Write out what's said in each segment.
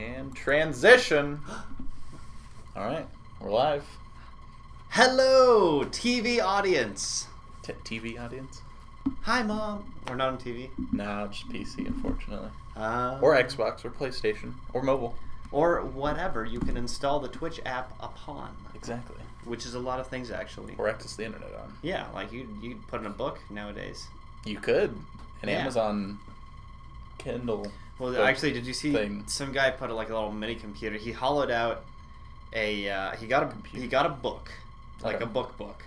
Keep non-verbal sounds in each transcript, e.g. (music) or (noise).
And transition. (gasps) All right, we're live. Hello, TV audience. T- TV audience? Hi, mom. We're not on TV. No, just PC, unfortunately. Uh, Or Xbox, or PlayStation, or mobile. or whatever you can install the Twitch app upon, Exactly. which is a lot of things actually. Or access the internet on. Yeah, like you you put in a book nowadays. You could. An Yeah. Amazon Kindle. Well, actually, did you see thing. some guy put a, like a little mini computer? He hollowed out a uh, he got a computer. he got a book, like Okay. a book book,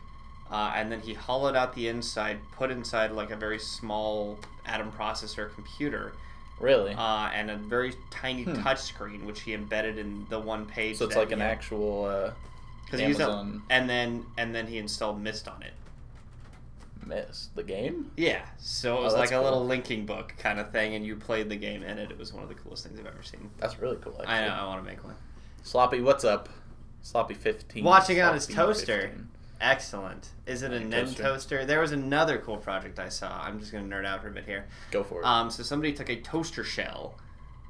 uh, and then he hollowed out the inside, put inside like a very small atom processor computer, Really? uh, and a very tiny Hmm. touch screen, which he embedded in the one page. so it's like an he had. actual uh, 'Cause he used that- Amazon and then and then he installed Myst on it. Miss. The game? Yeah, so it Oh, was that's like a little linking book kind of thing, and you played the game in it. It was one of the coolest things I've ever seen. That's really cool, actually. I know. I want to make one. Sloppy, what's up? Sloppy 15. Watching on his toaster. 15. Excellent. Is it a Nen toaster. There was another cool project I saw. I'm just gonna nerd out for a bit here. Go for it. Um, so somebody took a toaster shell,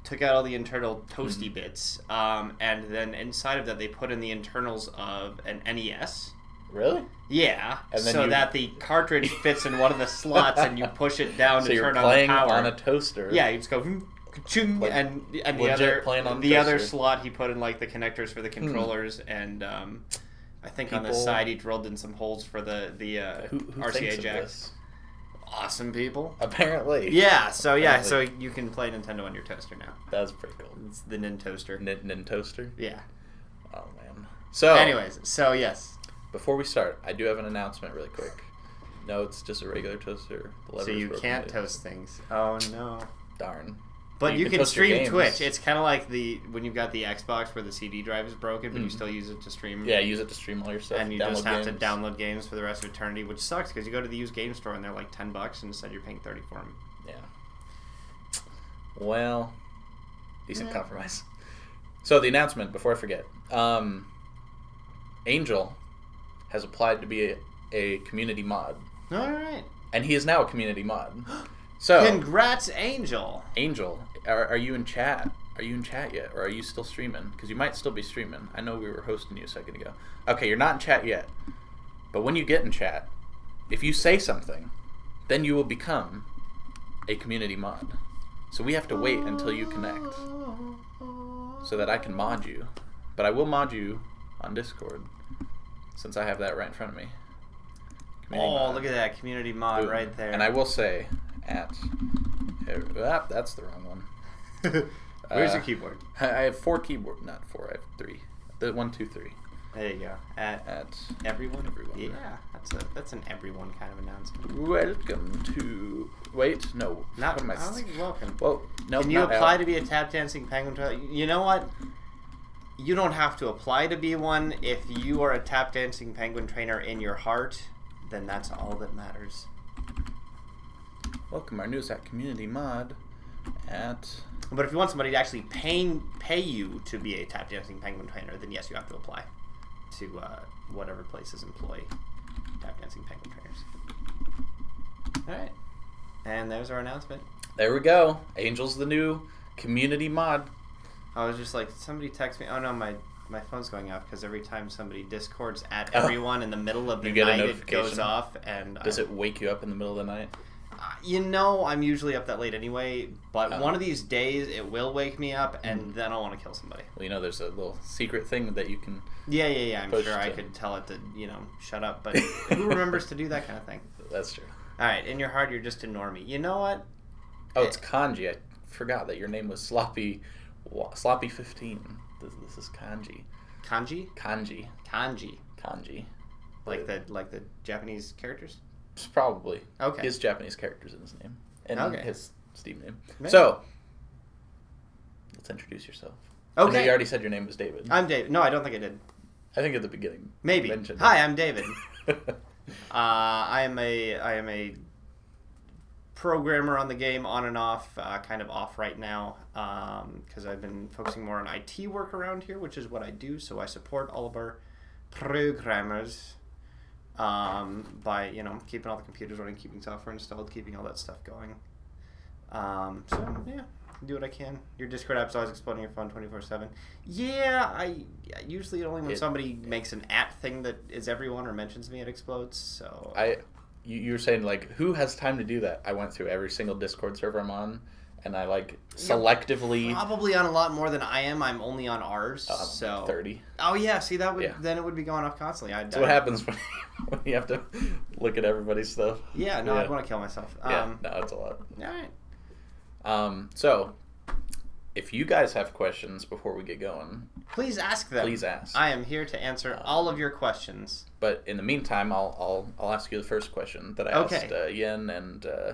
took out all the internal toasty Mhm. bits, um, and then inside of that they put in the internals of an NES. Really? Yeah, And then so you- that the cartridge fits in one of the slots, and you push it down so to turn on the power. on a toaster. Yeah, you just go Like, and and the other playing on the other slot he put in like the connectors for the controllers and um, I think on the side he drilled in some holes for the the uh, Who, who RCA jacks. Awesome people. Apparently. Yeah, so yeah, so you can play Nintendo on your toaster now. That's pretty cool. It's the Nintoaster. Nin, Nin toaster. Yeah. Oh man. So Anyways, so yes. Before we start, I do have an announcement really quick. No, it's just a regular toaster. So you can't toast things. Oh no. Darn. But You you, can can, stream. Twitch. It's kind of like the when you've got the Xbox where the CD drive is broken, but you Mm. still use it to stream. Yeah, use it to stream all your stuff. and you download just have games. to download games for the rest of eternity, which sucks because you go to the used game store and they're like ten bucks, and instead you're paying thirty for them. Yeah. Well, decent Yeah. compromise. So the announcement before I forget, um, Angel has applied to be a, a community mod, All right. and he is now a community mod. (gasps) So Congrats, Angel. Angel, are, are you in chat? Are you in chat yet, or are you still streaming? Because you might still be streaming. I know we were hosting you a second ago. Okay, you're not in chat yet, but when you get in chat, if you say something, then you will become a community mod. So we have to wait until you connect, so that I can mod you. But I will mod you on Discord, since I have that right in front of me. Community Oh, mod. look at that community mod right there. And I will say, at ah, that's the wrong one. (laughs) Where's Uh, your keyboard? I I have four keyboard, not four. I have three. The one, two, three. There you go. At At everyone. everyone. Yeah, that's a that's an everyone kind of announcement. welcome to. Wait, no. Not. What am I don't think welcome. Well, no. Can you apply out. to be a tap dancing penguin? You know what? You don't have to apply to be one. If you are a tap dancing penguin trainer in your heart, then that's all that matters. Welcome our news at community mod. At But if you want somebody to actually pay pay you to be a tap dancing penguin trainer, then yes, you have to apply to uh, whatever places employ tap dancing penguin trainers. All right, and there's our announcement. there we go. Angel's the new community mod. I was just like, somebody text me. Oh no, my my phone's going off because every time somebody discords at Oh. everyone in the middle of the You night, it goes off. And Does I- it wake you up in the middle of the night? Uh, You know, I'm usually up that late anyway. But Oh. one of these days, it will wake me up, and Mhm. then I'll want to kill somebody. Well, you know, there's a little secret thing that you can. Yeah, yeah, yeah. I'm sure I could tell it to, you know, shut up. But (laughs) who remembers to do that kind of thing? That's true. All right, in your heart, you're just a normie. You know what? Oh, it's kanji. I forgot that your name was Sloppy, Sloppy fifteen. This, this is kanji. Kanji, Kanji. kanji, Kanji. like the like the Japanese characters. It's probably. Okay. His Japanese characters in his name and Okay. his Steam name. Maybe. So, let's introduce yourself. Okay. you already said your name was David. I'm David. No, I don't think I did. I think at the beginning. Maybe. Hi. I'm David. (laughs) Uh, I am a I am a programmer on the game, on and off. Uh, kind of off right now because I've been focusing more on IT work around here, which is what I do. So I support all of our programmers um, by you know keeping all the computers running, keeping software installed, keeping all that stuff going. Um, so yeah, do what I can. Your Discord app's always exploding your phone twenty four seven. Yeah, I usually only when It- somebody makes an at thing that is everyone or mentions me, it explodes. So I, you, you were saying like, who has time to do that? I went through every single Discord server I'm on, and I like selectively probably on a lot more than I am. I'm only on ours. um, so thirty. oh yeah, see that would Yeah. then it would be going off constantly. I'd, That's what happens when, (laughs) when you have to look at everybody's stuff. Yeah, no, Yeah. I'd want to kill myself. Yeah, Um, no, it's a lot. all right. Um, so, if you guys have questions before we get going, Please ask them. please ask. I am here to answer all of your questions. But in the meantime, I'll I'll I'll ask you the first question that I Okay. asked uh, Yen and uh,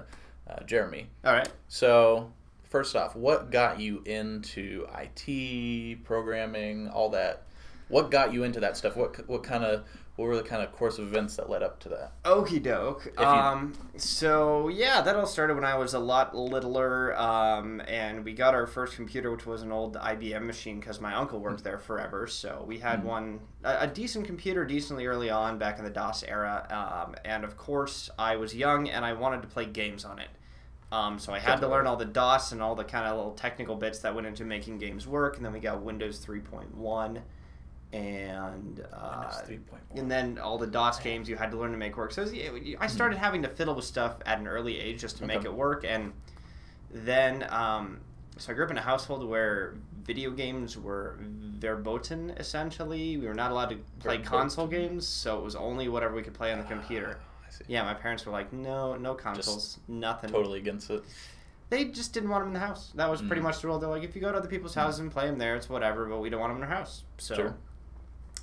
uh, Jeremy. All right. So, first off, what got you into IT programming, all that? What got you into that stuff? What what kind of what were the kind of course of events that led up to that? Okie doke. Um, so yeah, that all started when I was a lot littler, um, and we got our first computer, which was an old IBM machine, because my uncle worked there forever. So we had Mhm. one, a, a decent computer, decently early on, back in the DOS era, um, and of course I was young and I wanted to play games on it. Um, so I had to learn all the DOS and all the kind of little technical bits that went into making games work, and then we got Windows 3.1, and uh, and then all the DOS games you had to learn to make work. So was- I started having to fiddle with stuff at an early age just to make it work, and then um, so I grew up in a household where video games were verboten. Essentially, we were not allowed to play console games, so it was only whatever we could play on the computer. See. Yeah, my parents were like, no, no consoles, nothing. Totally against it. They just didn't want them in the house. That was pretty Mm. much the rule. They're like, if you go to other people's houses and play them there, it's whatever, but we don't want them in our house. So. Sure.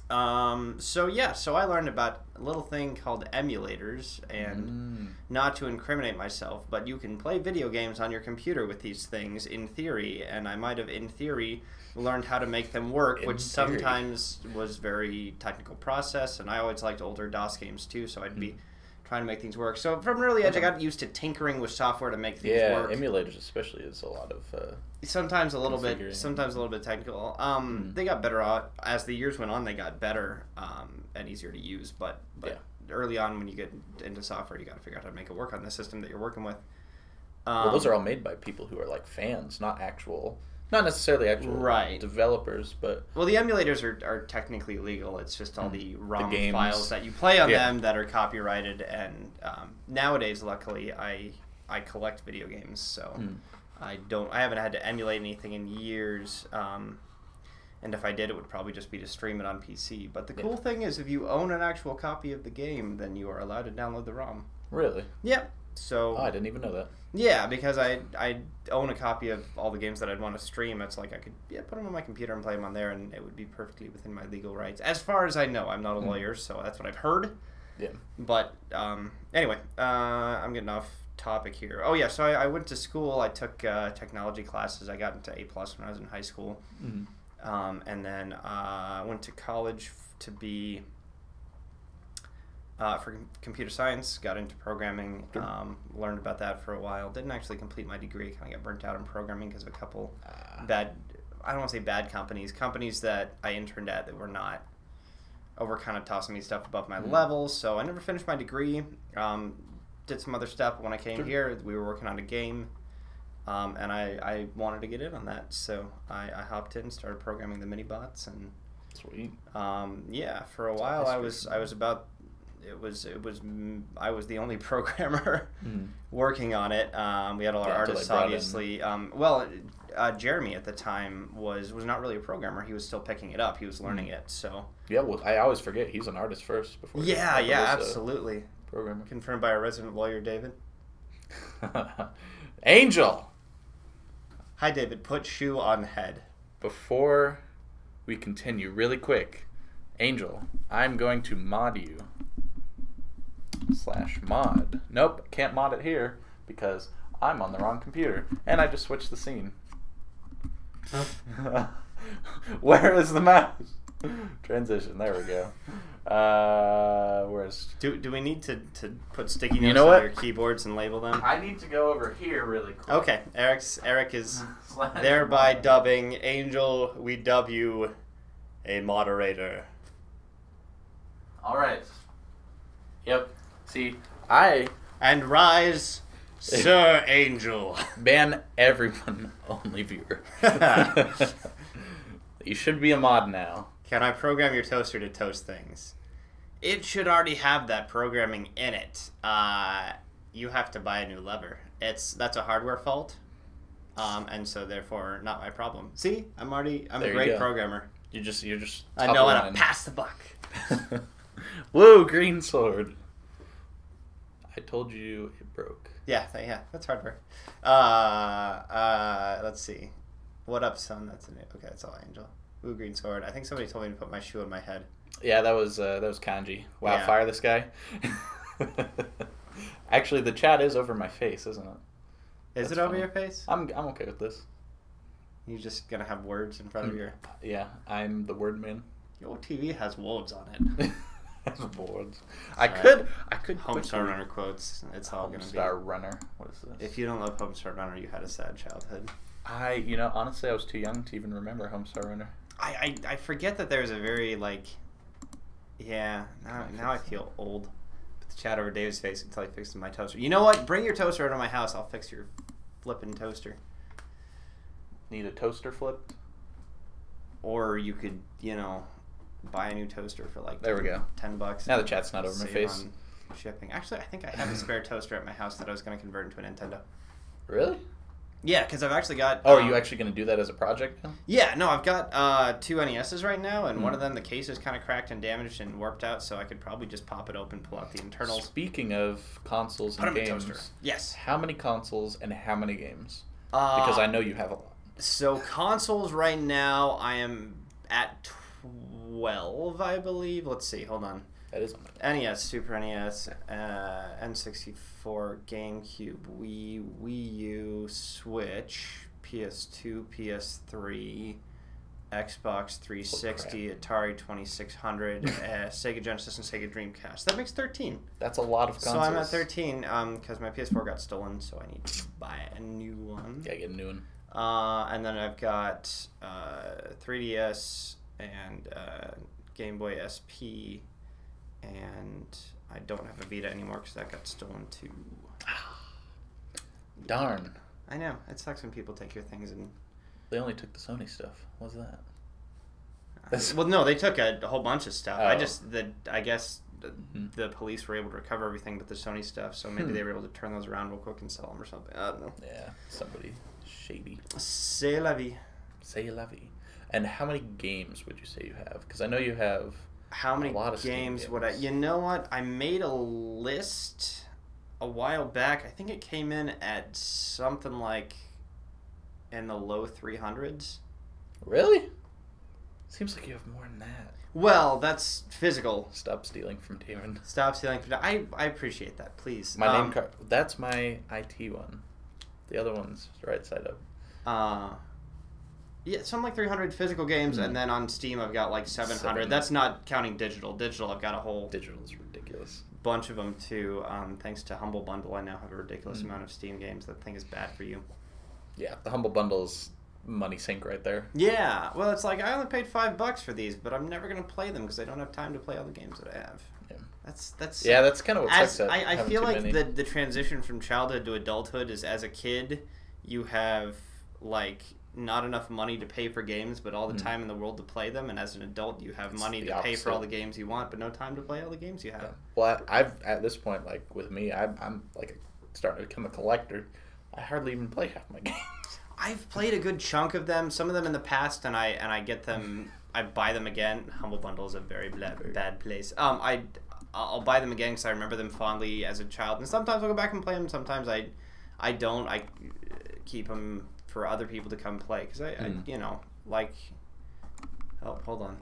Um, so yeah, so I learned about a little thing called emulators, and Mm. not to incriminate myself, but you can play video games on your computer with these things in theory, and I might have in theory learned how to make them work, In which theory. sometimes was very technical process, and I always liked older DOS games too, so I'd be trying to make things work. So from an early age, I got used to tinkering with software to make things Yeah, work emulators especially is a lot of. Uh, sometimes a little bit sometimes a little bit technical um Mm. they got better out as the years went on they got better um and easier to use but but early on when you get into software you got to figure out how to make it work on the system that you're working with um, well, those are all made by people who are like fans, not actual, not necessarily actual Right. developers, but well the emulators are, are technically legal it's just all Mm. the rom games. files that you play on Yeah. them that are copyrighted and um, nowadays luckily i i collect video games so mm, I don't. I haven't had to emulate anything in years. Um, and if I did, it would probably just be to stream it on PC. But the Yeah. cool thing is, if you own an actual copy of the game, then you are allowed to download the ROM. really, Yep. So oh, I didn't even know that. yeah, because I I own a copy of all the games that I'd want to stream. It's like I could yeah put them on my computer and play them on there, and it would be perfectly within my legal rights. As far as I know, I'm not a Mm. lawyer, so that's what I've heard. Yeah. But um, anyway, uh, I'm getting off topic here. Oh yeah, so I, I went to school. I took uh, technology classes. I got into A plus when I was in high school, Mm. um, and then uh, I went to college to be uh, for com- computer science. Got into programming. Sure. Um, learned about that for a while. Didn't actually complete my degree. Kind of got burnt out in programming because of a couple Ah. bad. I don't want to say bad companies. Companies that I interned at that were not over kind of tossing me stuff above my Mhm. level. So I never finished my degree. Um, did some other stuff when I came Sure. here. We were working on a game, um, and I, I wanted to get in on that. So I, I hopped in, and started programming the mini bots, and Sweet. um, yeah, for a That's while I was I was about. It was it was mm, I was the only (laughs) programmer Mm. working on it. Um, we had all our Yeah, artists, obviously. Um, well, uh, Jeremy at the time was was not really a programmer. He was still picking it up. He was learning it. So Yeah, well, I always forget he's an artist first before. yeah, yeah, absolutely. Programmer. Confirmed by our resident lawyer, David. (laughs) Angel. Hi, David. Put shoe on head. Before we continue, really quick, Angel, I'm going to mod you. Slash mod. Nope, can't mod it here because I'm on the wrong computer and I just switched the scene. (laughs) Where is the mouse? Transition. There we go. Uh, where's? Do, do we need to, to put sticky notes You know on what? your keyboards and label them? I need to go over here really quick. Okay, Eric's Eric is (laughs) thereby dubbing Angel. We dub you a moderator. All right. Yep. See, I And rise Sir Angel. (laughs) Ban everyone, (laughs) only viewer. (laughs) you should be a mod now. Can I program your toaster to toast things? It should already have that programming in it. Uh, you have to buy a new lever. It's that's a hardware fault, um, and so therefore not my problem. See, I'm already I'm There a great go. programmer. You just you're just. I top know how to pass the buck. Whoa, green sword. I told you it broke. Yeah, th- yeah, that's hardware. Uh, uh, let's see. What up, son? That's a new. Okay, that's all Angel. Ooh, green sword. I think somebody told me to put my shoe on my head. Yeah, that was uh, that was kanji. Wow, Yeah. fire this guy. (laughs) Actually, the chat is over my face, isn't it? Is That's it over fine. your face? I'm I'm okay with this. You're just gonna have words in front of Mm. your. Yeah, I'm the word man. Your TV has words on it. (laughs) (laughs) I'm. I could I could Homestar quickly- Runner quotes. It's all gonna Homestar Runner. What is this? If you don't love Homestar Runner, you had a sad childhood. I you know honestly I was too young to even remember Homestar Runner. I, I, I forget that there's a very like. Yeah, now, now I feel old. Put the chat over Dave's face until I fix my toaster. You know what? Bring your toaster over to my house. I'll fix your flipping toaster. Need a toaster flipped? Or you could, you know, buy a new toaster for like There we go. ten bucks. Now the chat's not over my face. Shipping. Actually, I think I have a spare toaster at my house that I was going to convert into a Nintendo. Really? Yeah, because I've actually got. Oh, are um, you actually going to do that as a project now? Yeah, no, I've got uh, two NESs right now, and one Hmm. of them the case is kind of cracked and damaged and warped out, so I could probably just pop it open, pull out the internals, Speaking of consoles put and them in a games. Yes, how many consoles and how many games? uh, Because I know you have a lot. So consoles right now, I am at twelve, I believe. Let's see, hold on. That is lot. NES, Super NES, uh, N64, GameCube, Wii, Wii U, Switch, PS2, PS3, Xbox 360, Atari 2600, (laughs) uh, Sega Genesis, and Sega Dreamcast. That makes 13. That's a lot of consoles. So I'm at 13 because my PS4 got stolen, so I need to buy a new one. Yeah, get a new one. Uh, and then I've got uh, 3DS and uh, Game Boy SP, and I don't have a Vita anymore because that got stolen too. (sighs) Darn. I know it sucks when people take your things and. They only took the Sony stuff. What's that? Uh, well, no, they took a, a whole bunch of stuff. I Oh. just the I guess the, Mhm. the police were able to recover everything but the Sony stuff, so maybe Hmm. they were able to turn those around real quick and sell them or something. I don't know. Yeah, somebody shady. C'est la vie. Say la vie. And how many games would you say you have? Because I know you have. How many lot of Steam games would I? You know what? I made a list a while back. I think it came in at something like in the low three hundreds. Really? Seems like you have more than that. Well, that's physical. Stop stealing from Damon. (laughs) Stop stealing. From. I I appreciate that. Please. My Um, name card. That's my IT one. The other one's right side up. Uh, yeah, something like 300 physical games, Hmm. and then on Steam I've got like 700. Seven. That's not counting digital. Digital, I've got a whole Digital is ridiculous. bunch of them too. Um, thanks to Humble Bundle, I now have a ridiculous Hmm. amount of Steam games. That thing is bad for you. Yeah, the humble Bundle's money sink right there. Yeah, well, it's like I only paid five bucks for these, but I'm never gonna play them because I don't have time to play all the games that I have. Yeah. That's that's Yeah, that's kind of what As sucks. I, I feel like many. the the transition from childhood to adulthood is as a kid, you have like not enough money to pay for games, but all the Mm. time in the world to play them, and as an adult, you have It's money to pay for all the games you want, but no time to play all the games you have. Yeah. Well, I, I've at this point, like with me, I'm, I'm like starting to become a collector. I hardly even play half my (laughs) games. I've played a good chunk of them, some of them in the past, and I and I get them. (laughs) I buy them again. Humble Bundle is a very Very- bad place. Um, I I'll buy them again because I remember them fondly as a child, and sometimes I'll go back and play them. Sometimes I I don't. I keep them for other people to come play because I, Mm. I you know like. Oh, hold on.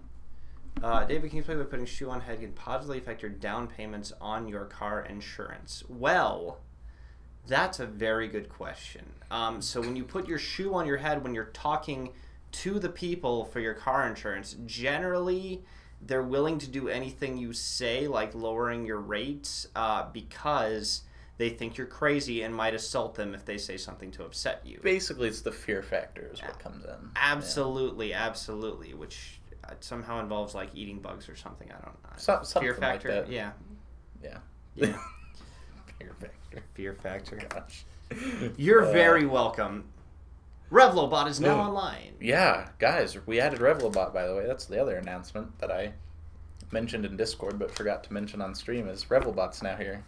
Uh, David, can you play by putting shoe on head can positively affect your down payments on your car insurance? Well, that's a very good question. Um, so when you put your shoe on your head when you're talking to the people for your car insurance, generally they're willing to do anything you say, like lowering your rates, uh, because they think you're crazy and might assault them if they say something to upset you. Basically, it's the fear factor is what comes in. Absolutely, absolutely. Which uh, somehow involves like eating bugs or something. I don't know. So- something Fear like factor. that. Yeah. Yeah. Yeah. (laughs) Fear factor. Fear Factor. Gosh. You're Uh, very welcome. Revlobot is now Ooh. online. Yeah, guys, we added Revlobot by the way. That's the other announcement that I mentioned in Discord but forgot to mention on stream is Revlobot's now here.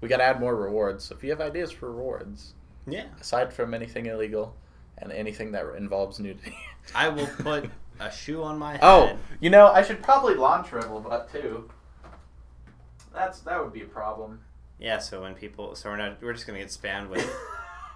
We got to add more rewards. So if you have ideas for rewards, Yeah. aside from anything illegal and anything that involves nudity. I will (laughs) put a shoe on my head. Oh, you know, I should probably launch Revlobot too. That's that would be a problem. Yeah, so when people so we're not we're just gonna get spammed with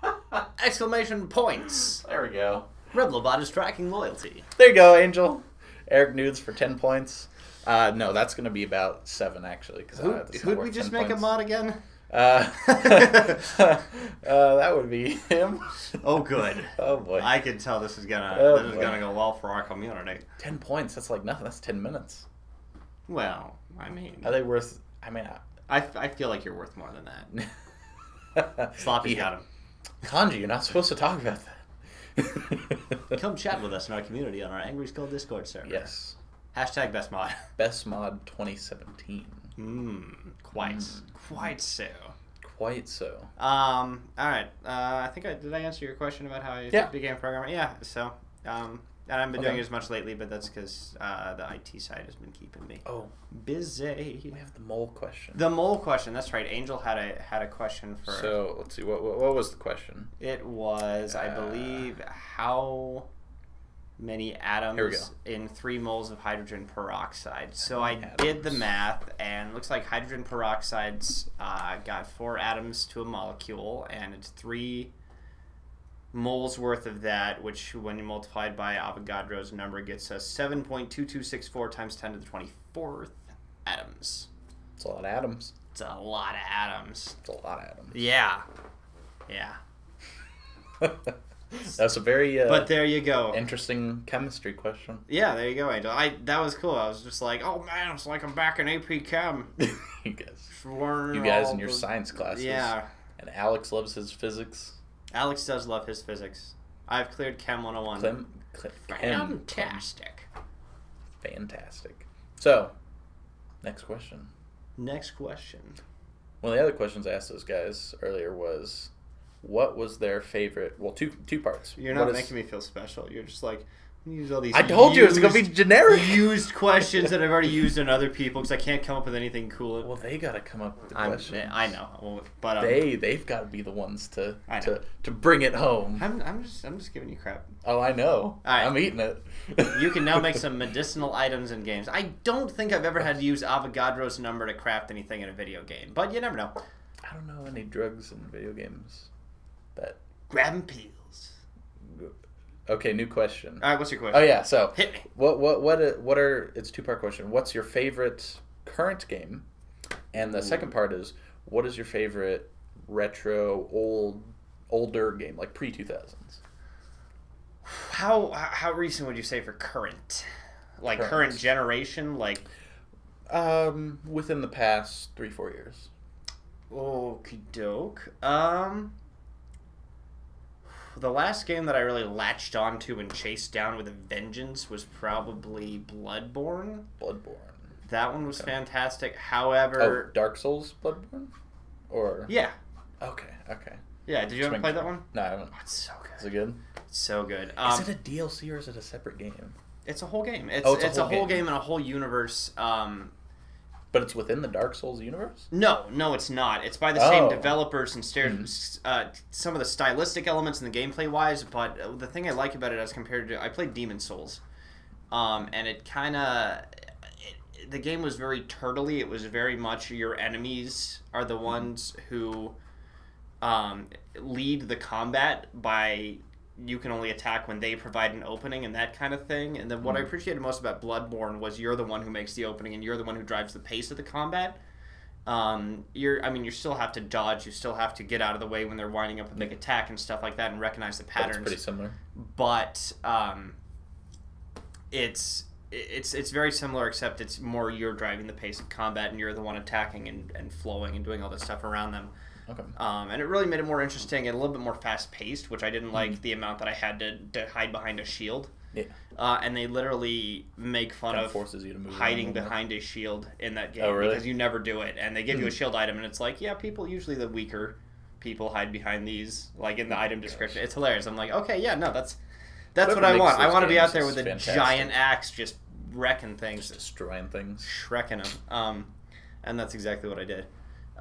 (laughs) exclamation points. there we go. Revlobot is tracking loyalty. There you go, Angel. Eric Nudes for ten points. Uh, no, that's gonna be about seven actually. Cause Who uh, who'd we just make points. a mod again? Uh, (laughs) uh, that would be him. Oh, good. (laughs) Oh boy. I can tell this is gonna Oh, this is gonna go well for our community. ten points. That's like nothing. That's ten minutes. Well, I mean, Are they worth? I mean, I, I feel like you're worth more than that. (laughs) I, Sloppy got him. Kanji, you're not supposed to talk about that. Come chat with us in our community on our Angry Skull Discord server. Yes. Hashtag best mod. Best mod 2017. Mmm, quite, Mm. quite so. Quite so. Um, all right. Uh, I think I did. I answer your question about how I Yeah. became a programmer. Yeah. So, um, and I haven't been doing Okay. it as much lately, but that's because uh, the IT side has been keeping me Oh, busy. we have the mole question. The mole question. That's right. Angel had a had a question for. So let's see. What, what what was the question? it was, I Uh, believe, how many atoms Here we go. in three moles of hydrogen peroxide. So I many did the math, and looks like hydrogen peroxide's uh, got four atoms to a molecule, and it's three moles worth of that, which when you multiplied by Avogadro's number gets us 7.2264 times 10 to the 24th atoms. It's a lot of atoms. It's a lot of atoms. It's a lot of atoms. Yeah. Yeah. (laughs) That's a very uh, But there you go. interesting chemistry question. Yeah, there you go, Angel. I that was cool. I was just like, oh man, it's like I'm back in AP Chem. (laughs) you guys, you guys in your the- science classes. Yeah, And Alex loves his physics. Alex does love his physics. I've cleared Chem 101. Clem, Clem, Chem- Fantastic. Fantastic. So, next question. Next question. One of the other questions I asked those guys earlier was, what was their favorite? Well, two two parts. You're What not is- making me feel special. You're just like use all these. I told you it's gonna be generic. Used questions that I've already used on other people because I can't come up with anything cool. Well, they gotta come up with the I'm, questions. I know, Well, but um, They they've got to be the ones to to to bring it home. I'm, I'm just I'm just giving you crap. oh, I know. right. I'm eating it. You can now make (laughs) some medicinal items in games. I don't think I've ever had to use Avogadro's number to craft anything in a video game, but you never know. I don't know any drugs in video games. That Grabbing peels. okay. New question. All right, what's your question? Oh yeah. So Hit me. what what what are- what are? It's a two part question. What's your favorite current game? And the second part is what is your favorite retro old older game like pre two thousands? How how recent would you say for current? Like current, Current. generation? Like Um, within the past three four years. okie doke. Um, the last game that I really latched onto and chased down with a vengeance was probably Bloodborne. Bloodborne. That one was Okay. fantastic. Oh, However, Dark Souls Bloodborne? Or yeah, Okay, okay. yeah. Did you ever play that one? No, I haven't. Oh, it's so Is good. it good? It's so good. Um, is it a DLC or is it a separate game? It's a whole game. It's Oh, it's, it's a a whole whole game. game and a whole universe. Um, But it's within the Dark Souls universe? no, no, it's not. It's by the same Oh. developers and Mhm. uh, some of the stylistic elements and the gameplay wise. But uh, the thing I like about it as compared to I played Demon's Souls, um, and it kind of the game was very turtly. It was very much your enemies are the ones who um, lead the combat by you can only attack when they provide an opening and that kind of thing. And then what I Mhm. appreciated most about Bloodborne was you're the one who makes the opening and you're the one who drives the pace of the combat. Um, you're, I mean, you still have to dodge. You still have to get out of the way when they're winding up a big attack and stuff like that, and recognize the patterns. That's pretty similar. but um, it's it's it's very similar except it's more you're driving the pace of combat and you're the one attacking and, and flowing and doing all this stuff around them Okay. um, and it really made it more interesting and a little bit more fast paced which i didn't like the amount that i had to, to hide behind a shield Yeah. uh, and they literally make fun Kinda of forces you to move hiding behind a shield in that game Oh, really? because you never do it, and they give you a Mhm. shield item, and it's like, yeah, people usually the weaker people hide behind these, like in the Oh item description. It's hilarious. I'm like, okay, yeah, no, that's that's what I want. I want to be out there with a fantastic. giant axe, just wrecking things, Just destroying things. shrekking them. Um, and that's exactly what I did.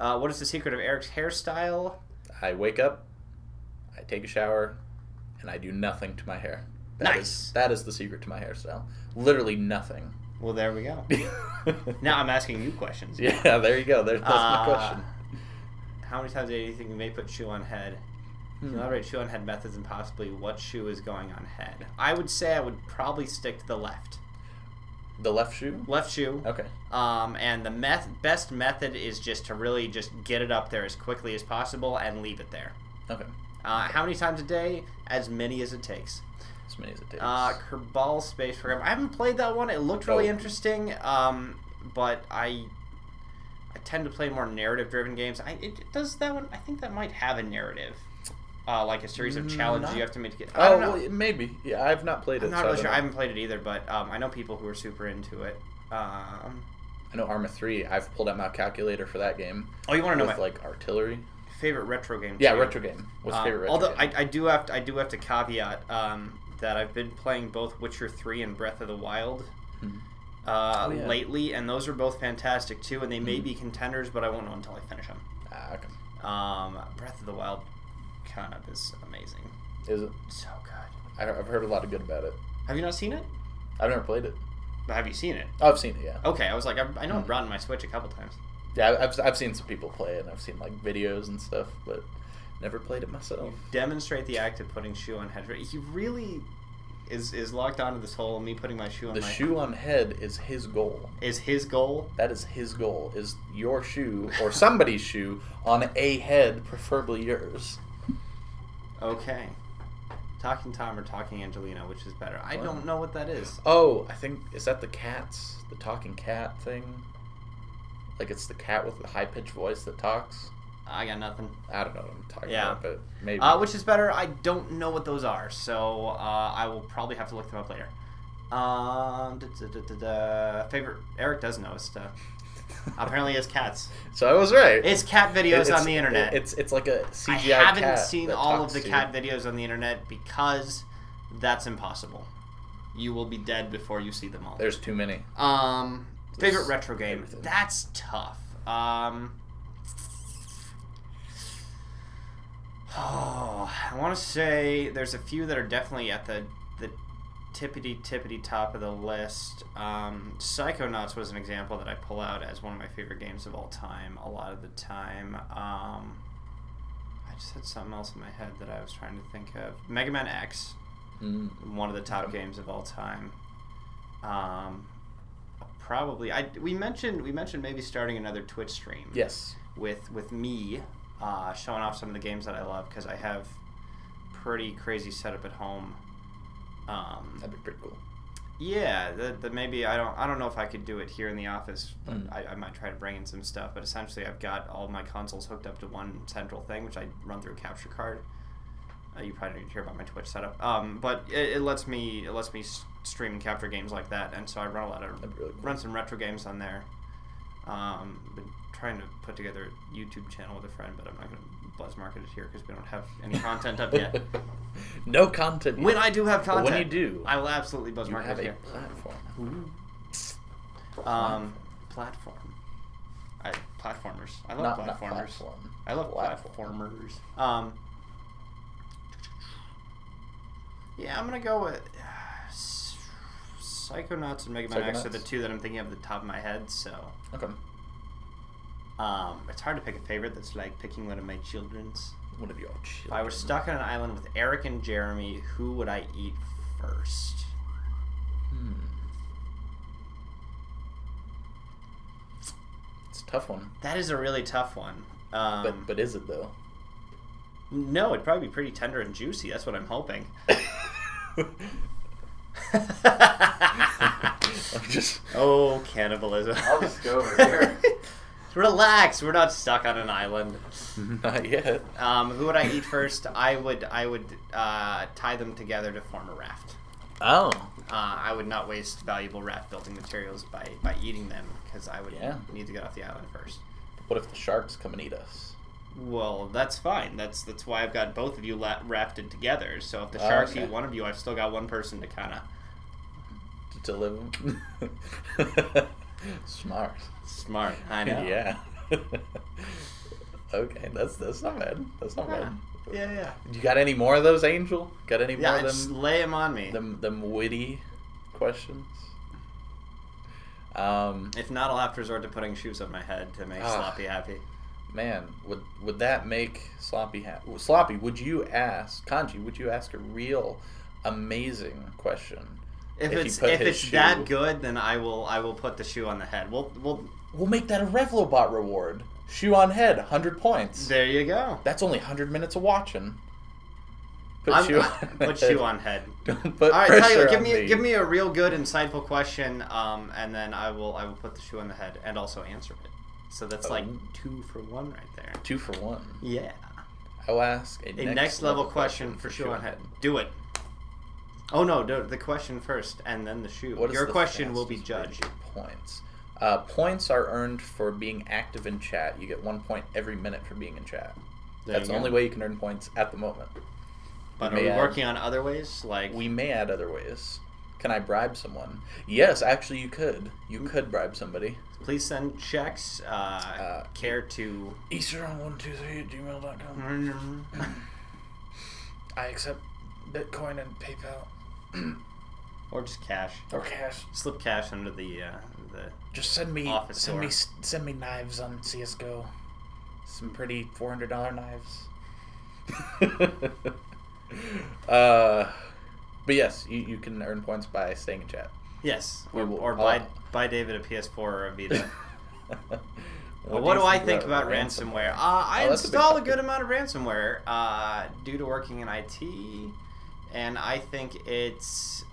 Uh, what is the secret of Eric's hairstyle? I wake up, I take a shower, and I do nothing to my hair. That is- Nice. that is the secret to my hairstyle. Literally nothing. Well, there we go. (laughs) now I'm asking you questions. (laughs) yeah, there you go. There, that's my Uh, question. How many times do you think you may put shoe on head? Hmm. You elaborate shoe on head methods and possibly what shoe is going on head. I would say I would probably stick to the left. The left shoe? Left shoe. Okay. Um, and the meth- best method is just to really just get it up there as quickly as possible and leave it there. Okay. Uh, how many times a day? As many as it takes. As many as it takes. Uh, Kerbal Space Program. I haven't played that one. It looked really Oh. interesting, um, but I I tend to play more narrative-driven games. I it, does that one. I think that might have a narrative, uh, like a series of challenges not- you have to make to get. I don't oh, know. well, maybe. Yeah, I've not played it. I'm not so really don't sure. I haven't played it either, but um, I know people who are super into it. Um, I know Arma 3. I've pulled out my calculator for that game. oh, you want to know with, my like, artillery. favorite retro game? Yeah, too? retro game. What's Um, favorite retro although game? I, I do have to, I do have to caveat um, that I've been playing both Witcher three and Breath of the Wild Hmm. uh, Oh, yeah. lately, and those are both fantastic too, and they may Mhm. be contenders, but I won't know until I finish them. Ah, okay. Um, Breath of the Wild kind of is amazing, Is it? so good. I- I've heard a lot of good about it. Have you not seen it? I've never played it. But have you seen it? Oh, I've seen it, yeah. Okay, I was like, I, I know I Mhm. brought in my Switch a couple times. Yeah, I've, I've seen some people play it, and I've seen, like, videos and stuff, but never played it myself. You demonstrate the act of putting shoe on head. He really is is locked onto this whole me putting my shoe on The my shoe on head is his goal. is his goal. That is his goal. Is your shoe or somebody's (laughs) shoe on a head, preferably yours. Okay. Talking Tom or Talking Angelina, which is better? I Wow. don't know what that is. Oh, I think is that the cats, the talking cat thing. Like it's the cat with the high pitched voice that talks. I got nothing. I don't know what I'm talking Yeah. about, but maybe. Uh, which is better? I don't know what those are, so uh, I will probably have to look them up later. Um, da, da, da. favorite Eric does know his stuff. Apparently, has cats. so I was right. It's cat videos It's- on the internet. It's it's like a CGI I haven't cat seen all of the to you. cat videos on the internet because that's impossible. You will be dead before you see them all. There's too many. Um, favorite retro game. everything. That's tough. Um, oh, (sighs) I want to say there's a few that are definitely at the tippity tippity top of the list. Um, Psychonauts was an example that I pull out as one of my favorite games of all time. A lot of the time. Um, I just had something else in my head that I was trying to think of. Mega Man X Mm. one of the top Okay. games of all time. Um, probably I we mentioned we mentioned maybe starting another Twitch stream. Yes. With with me, uh, showing off some of the games that I love because I have pretty crazy setup at home. Um, That'd be pretty cool. yeah, the, the maybe I don't I don't know if I could do it here in the office, but Mm. I, I might try to bring in some stuff. But essentially, I've got all my consoles hooked up to one central thing, which I run through a capture card. Uh, you probably didn't hear about my Twitch setup, um, but it, it lets me it lets me stream and capture games like that, and so I run a lot of really cool. run some retro games on there. Um, been trying to put together a YouTube channel with a friend, but I'm not going buzz market it here because we don't have any content up yet. (laughs) no content. When yet. I do have content, when you do, I will absolutely buzz market here. platform. Um, platform. I platformers. I love Not, not platformers. platform. I love Platform. platformers. Um. Yeah, I'm gonna go with uh, Psychonauts and Mega Man X are the two that I'm thinking of at the top of my head. So, Okay. Um, it's hard to pick a favorite. That's like picking one of my children's. One of your children. If I were stuck on an island with Eric and Jeremy, who would I eat first? Hmm. It's a tough one. That is a really tough one. Um, But but is it though? no, it'd probably be pretty tender and juicy. That's what I'm hoping. (laughs) (laughs) I'm just. oh, cannibalism. I'll just go over here. (laughs) Relax, we're not stuck on an island. (laughs) Not yet. Um, who would I eat first? I would I would uh, tie them together to form a raft. Oh, Uh, I would not waste valuable raft building materials by, by eating them because I would Yeah. need to get off the island first. what if the sharks come and eat us? Well, that's fine. That's that's why I've got both of you la- rafted together. So if the Oh, sharks okay. eat one of you, I've still got one person to kind of To live. (laughs) Smart. smart. I know. Yeah. (laughs) okay, that's that's not bad. That's not bad. Yeah, yeah. You got any more of those, Angel? Got any Yeah, more of just them? lay them on me. Them them witty questions. Um, If not, I'll have to resort to putting shoes on my head to make Ah. Sloppy happy. man, would would that make Sloppy happy? Sloppy, would you ask Kanji? Would you ask a real, amazing question? If, If you it's put if his it's shoe- that good, then I will I will put the shoe on the head. We'll we'll We'll make that a Revlobot reward. Shoe on head, hundred points. there you go. That's only hundred minutes of watching. Put I'm, shoe (laughs) on put head. shoe on head. (laughs) Don't put All right, tell you, give on me give me a real good, insightful question, um, and then I will I will put the shoe on the head and also answer it. So that's like Oh. two for one right there. two for one. Yeah. I'll ask a, A next, level, question, for shoe on head. Do it. Oh no, do the question first and then the shoe. What Your the question will be fastest way to judged. Points. Uh, points are earned for being active in chat. You get one point every minute for being in chat. There That's the only way you can earn points at the moment. But are we add- working on other ways? Like We may add other ways. Can I bribe someone? Yes, actually, you could. You could bribe somebody. please send checks. Uh, Uh, care to Easter on one two three at gmail.com. (laughs) I accept Bitcoin and PayPal or just cash. or cash. Slip cash under the uh, the Just send me Office send door. me send me knives on CS:GO. Some pretty four hundred dollar knives. (laughs) uh, but yes, you, you can earn points by staying in chat. yes, or, will- or buy uh, buy David a PS4 or a Vita. (laughs) what What, do do, I think about ransomware? Uh, I Oh, that's a install a, good amount of ransomware uh, due to working in IT, and I think it's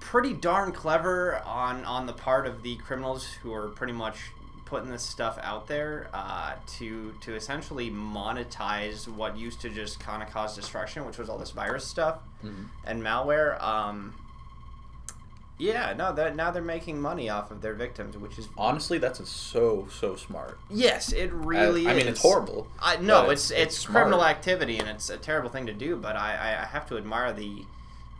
pretty darn clever on on the part of the criminals who are pretty much putting this stuff out there uh, to to essentially monetize what used to just kind of cause destruction, which was all this virus stuff Mhm. and malware. Um, yeah, no, that now they're making money off of their victims, which is Honestly, that's a so so smart. yes, it really I, I mean, it's horrible. I no, it's it's- it's, criminal activity and it's a terrible thing to do. But I, I, I have to admire the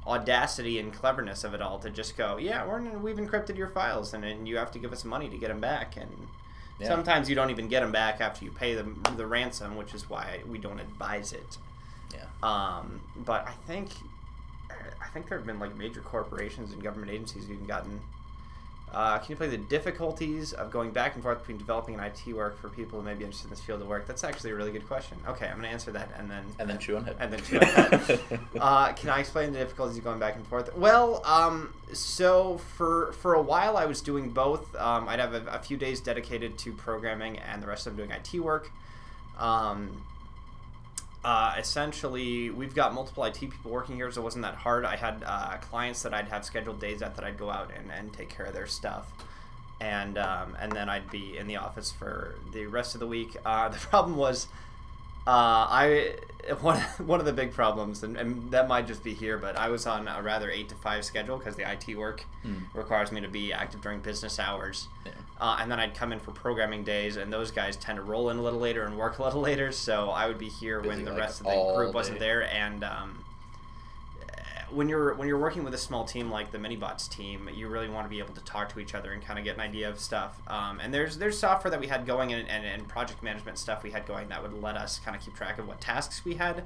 audacity and cleverness of it all to just go, yeah, we're we've encrypted your files and, and you have to give us money to get them back. And Yeah. sometimes you don't even get them back after you pay them the ransom, which is why we don't advise it. Yeah. Um, but I think I think there have been like major corporations and government agencies who've even gotten. Uh, can you play the difficulties of going back and forth between developing and IT work for people who may be interested in this field of work? That's actually a really good question. Okay, I'm going to answer that and then And then chew on head. and then chew on head. (laughs) uh, can I explain the difficulties of going back and forth? Well, um, so for for a while I was doing both. Um, I'd have a, a few days dedicated to programming, and the rest of them doing IT work. Um, uh, essentially, we've got multiple IT people working here, so it wasn't that hard. I had uh, clients that I'd have scheduled days at that I'd go out and, and take care of their stuff. And um, and then I'd be in the office for the rest of the week. Uh, (laughs) the problem was, uh, I (laughs) one one of the big problems, and, and that might just be here, but I was on a rather eight to five schedule because the IT work Hmm. requires me to be active during business hours. Yeah. Uh, and then I'd come in for programming days, and those guys tend to roll in a little later and work a little (laughs) later. So I would be here when the like, rest of the group wasn't there. And um, when you're when you're working with a small team like the Minibots team, you really want to be able to talk to each other and kind of get an idea of stuff. Um, and there's there's software that we had going and, and, and project management stuff we had going that would let us kind of keep track of what tasks we had.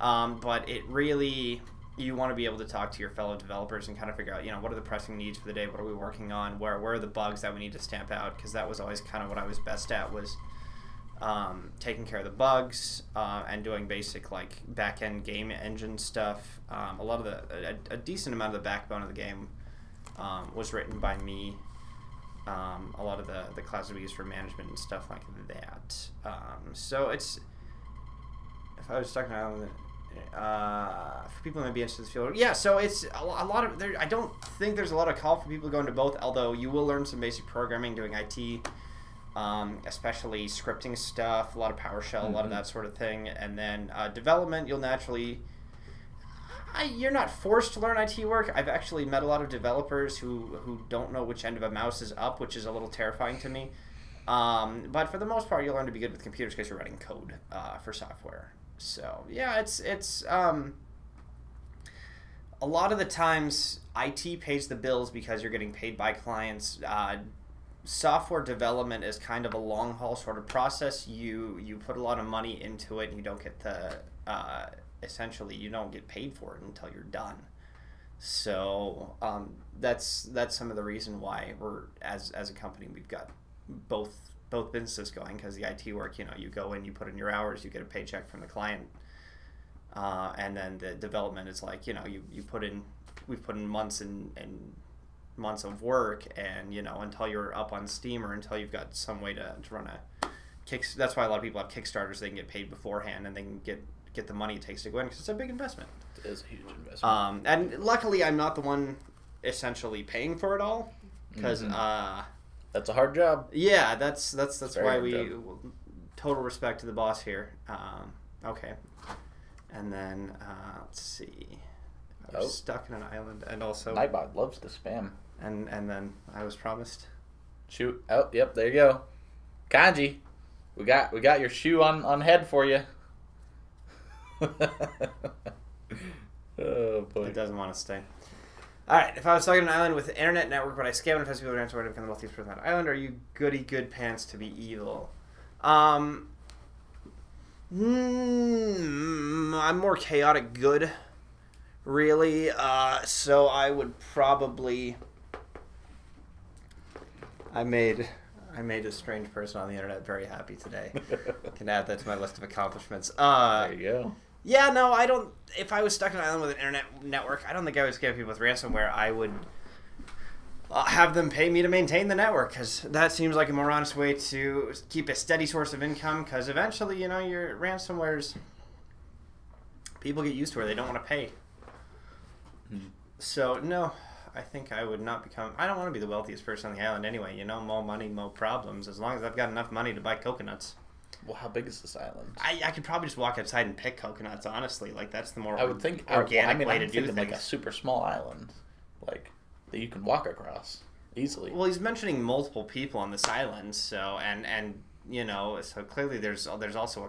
Um, but it really you want to be able to talk to your fellow developers and kind of figure out, you know, what are the pressing needs for the day? What are we working on? Where where are the bugs that we need to stamp out? Because that was always kind of what I was best at was um, taking care of the bugs uh, and doing basic like back end game engine stuff. Um, a lot of the a, a decent amount of the backbone of the game um, was written by me. Um, a lot of the the classes we use for management and stuff like that. Um, so it's if I was talking about uh, for people who might be interested in this field, yeah. So it's a, a lot of there. I don't think there's a lot of call for people to go into both. Although you will learn some basic programming doing IT, um, especially scripting stuff, a lot of PowerShell, a lot of Mhm. that sort of thing, and then uh, development. You'll naturally. I, you're not forced to learn IT work. I've actually met a lot of developers who who don't know which end of a mouse is up, which is a little terrifying to me. Um, but for the most part, you'll learn to be good with computers because you're writing code uh, for software. So yeah, it's it's um, a lot of the times IT pays the bills because you're getting paid by clients. Uh, software development is kind of a long haul sort of process. You you put a lot of money into it, and you don't get the uh, essentially you don't get paid for it until you're done. So um, that's that's some of the reason why we're as as a company we've got both both businesses going because the IT work you know you go in you put in your hours you get a paycheck from the client uh, and then the development is like you know you, you put in we've put in months and, and months of work and you know until you're up on steam or until you've got some way to, to run a kick that's why a lot of people have kickstarters they can get paid beforehand and they can get get the money it takes to go in because it's a big investment It is a huge investment. um, and luckily i'm not the one essentially paying for it all because Mhm. uh, That's a hard job. yeah that's that's that's why we job. total respect to the boss here um, okay and then uh, let's see i was Oh. stuck in an island and also Nightbot loves to spam. And and then i was promised Shoot. Oh, yep. There you go. Kanji, we got we got your shoe on on head for you. (laughs) oh boy. It doesn't want to stay. All right. If I was stuck on an island with an internet network, but I scam and infest people to answer to become the wealthiest person on that island? Are you goody good pants to be evil? Um. hmm, I'm more chaotic good, really. Uh, so I would probably. I made. I made a strange person on the internet very happy today. (laughs) Can add that to my list of accomplishments. Uh, there you go. yeah, no, I don't. If I was stuck on an island with an internet network, I don't think I would scam people with ransomware. I would uh, have them pay me to maintain the network because that seems like a more honest way to keep a steady source of income. Because eventually, you know, your ransomwares, people get used to it. They don't want to pay. Hmm. So no, I think I would not become. I don't want to be the wealthiest person on the island anyway. You know, more money, more problems. As long as I've got enough money to buy coconuts. Well, how big is this island? I, I could probably just walk outside and pick coconuts. Honestly, like that's the more I would think organic I mean, way I'm to do things. like a super small island, like that you can walk across easily. Well, he's mentioning multiple people on this island, so and and you know, so clearly there's there's also a